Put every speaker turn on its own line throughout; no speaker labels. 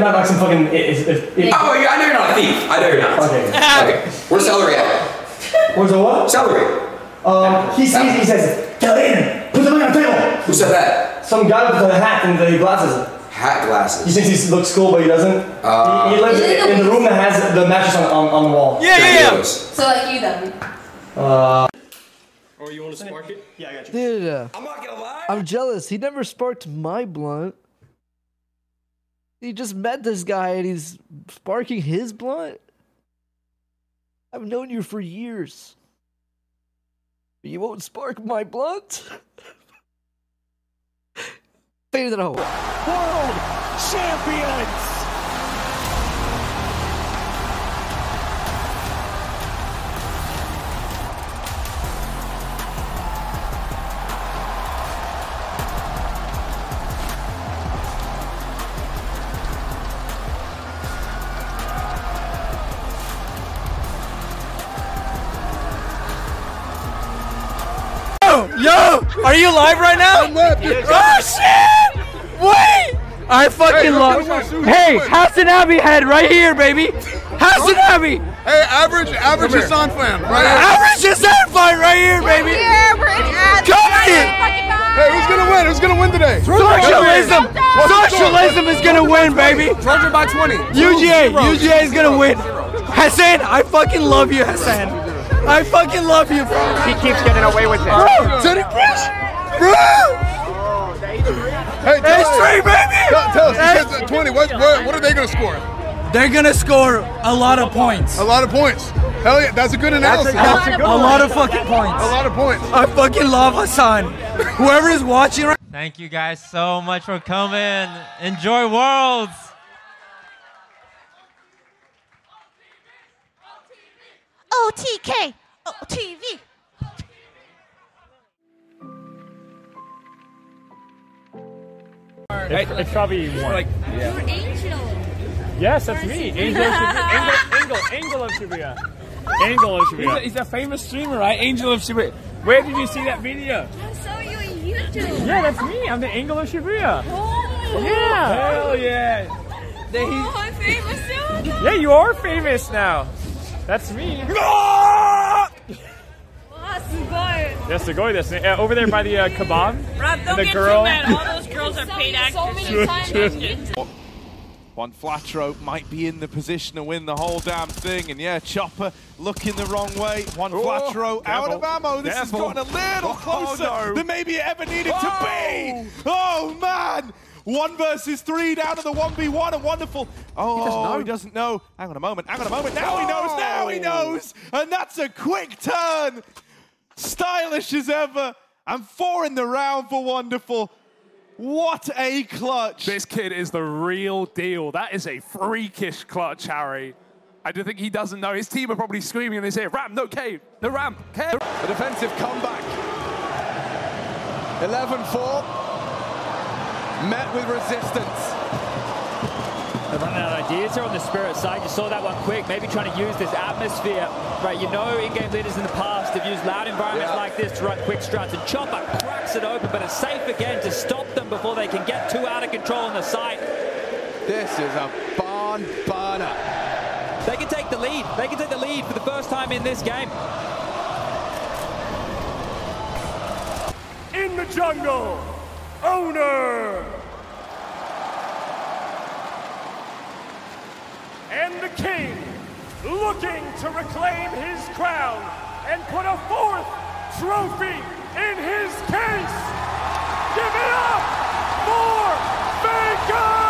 not like some fucking. It, it, it, it,
Oh, yeah, I know you're not a thief. I know you're not.
Okay.
Okay. Where's celery at?
Where's the what?
Celery.
Um, he, he, he says, get in, put the money on the table.
Who said that?
Some guy with a hat and the glasses.
Hat glasses.
He thinks he looks cool, but he doesn't.
Uh,
he, he lives in, in the room that has the mattress on, on, on the wall.
Yeah, yeah, yeah.
So like you then.
Uh,
Or you want to spark it?
yeah, I got you.
Dude, uh,
I'm not gonna lie.
I'm jealous. He never sparked my blunt. He just met this guy and he's sparking his blunt. I've known you for years. But you won't spark my blunt? Fade it out.
World champions!
Yo, are you live right now? Oh shit! Wait! I fucking love. Hey, HasanAbi head right here, baby. HasanAbi.
Hey, average, average is on fan, right? here.
Average is that fight right here, baby. Come here.
Hey, who's gonna win? Who's gonna win today?
Socialism. Socialism is gonna win, baby.
Trojan by 20.
UGA, UGA is gonna win. Hasan, I fucking love you, Hasan. I fucking love you, bro.
He keeps getting away with it.
Bro, Teddy Fresh, bro.
Hey, tell us,
H3, baby.
tell, tell us,
Hey.
20. What, what, what are they gonna score?
They're gonna score a lot of points.
A lot of points. Hell yeah, that's a good analysis.
A lot of fucking points.
A lot of points.
I fucking love Hasan. Whoever is watching right
Thank you guys so much for coming. Enjoy Worlds.
OTK. OTV.
Oh, it's, it's probably one. Like, You're
Angel.
yes, that's me. Angel of Shibuya. Angel, Angel, Angel of Shibuya. Angel of Shibuya. He's a, famous streamer, right? Angel of Shibuya. Where did you see that video?
I saw you on YouTube.
Yeah, that's me. I'm the Angel of Shibuya.
Oh.
Yeah. Hell yeah. They-
Oh, I'm famous too.
yeah, you are famous now. That's me.
Wow, sugoi.
Yes, the guy that's uh, over there by the uh, kebab.
Rob, don't
the
get
girl.
too mad. All those girls are paid actors.
So many times.
juanflatroo might be in the position to win the whole damn thing. And yeah, Chopper looking the wrong way. Juan
flat
Flatro out of ammo. This
careful.
has gotten a little
Oh,
closer
no.
than maybe it ever needed to be. Oh, man. One versus three down to the 1v1 and wonderful. Oh, he doesn't know. Hang on a moment. Hang on a moment. Now he knows. Now he oh. knows. And that's a quick turn. Stylish as ever. And four in the round for Wonderful. What a clutch.
This kid is the real deal. That is a freakish clutch, Harry. I do think he doesn't know. His team are probably screaming in his ear, Ram, no cave, the ramp, cave.
A defensive comeback. 11-4. Met with resistance.
They're running out of ideas here on the Spirit side. You saw that one quick, maybe trying to use this atmosphere. Right, you know in-game leaders in the past have used loud environments
Yeah.
like this to run quick strats, and Chopper cracks it open, but it's safe again to stop them before they can get too out of control on the site.
This is a barn burner.
They can take the lead. They can take the lead for the first time in this game.
In the jungle, Oner. The king looking to reclaim his crown and put a fourth trophy in his case. Give it up for Faker!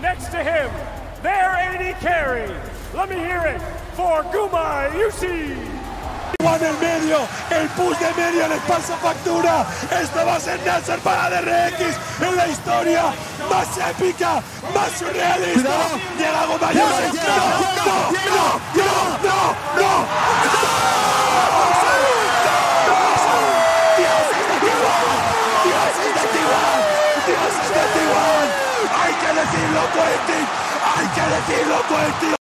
Next to him, their AD carry. Let me hear it for Gumayusi.
En el medio, el push de medio les pasa factura. Esto va a ser Nasser para DRX en la historia más épica, más surrealista de la Goma Yushi. No, no, no, no, no. Hay que decirlo, Quentin, hay que decirlo, Quentin.